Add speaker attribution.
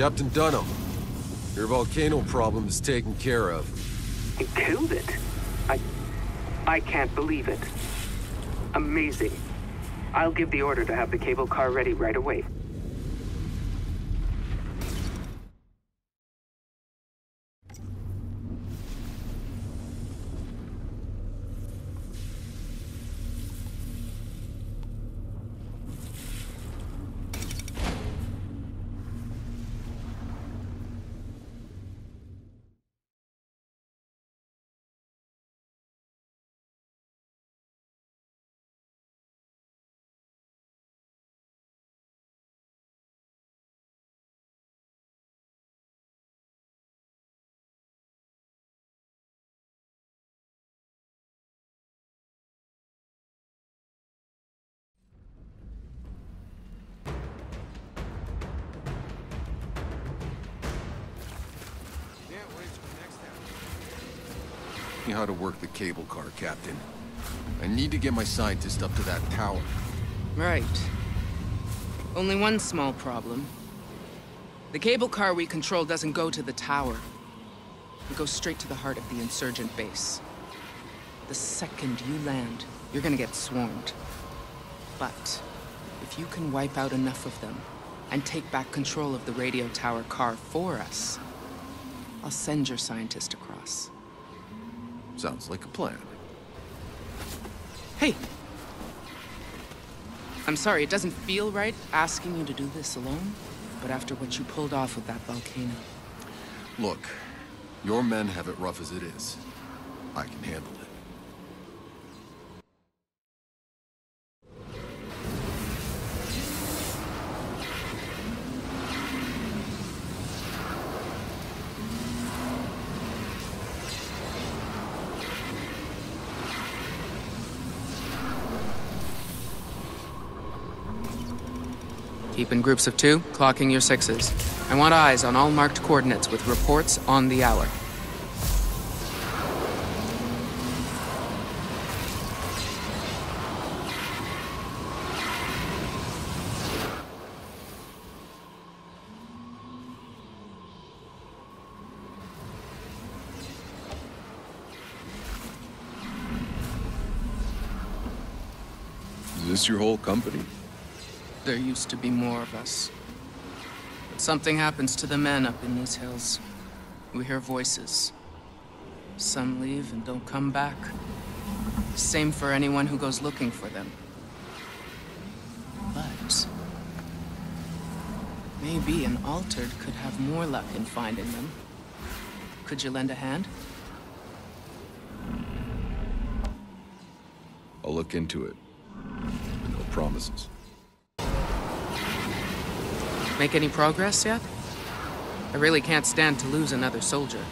Speaker 1: Captain Dunham, your volcano problem is taken care of.
Speaker 2: He killed it? I... I can't believe it. Amazing. I'll give the order to have the cable car ready right away.
Speaker 1: Me how to work the cable car, Captain. I need to get my scientist up to that tower.
Speaker 3: Right. Only one small problem. The cable car we control doesn't go to the tower. It goes straight to the heart of the insurgent base. The second you land, you're gonna get swarmed. But, if you can wipe out enough of them, and take back control of the radio tower car for us, I'll send your scientist across.
Speaker 1: Sounds like a plan.
Speaker 3: Hey! I'm sorry, it doesn't feel right asking you to do this alone, but after what you pulled off with that volcano.
Speaker 1: Look, your men have it rough as it is. I can handle it.
Speaker 3: Keep in groups of two, clocking your sixes. I want eyes on all marked coordinates with reports on the hour.
Speaker 1: Is this your whole company?
Speaker 3: There used to be more of us. But something happens to the men up in these hills. We hear voices. Some leave and don't come back. Same for anyone who goes looking for them. But... Maybe an altered could have more luck in finding them. Could you lend a hand?
Speaker 1: I'll look into it. But no promises.
Speaker 3: Make any progress yet? I really can't stand to lose another soldier.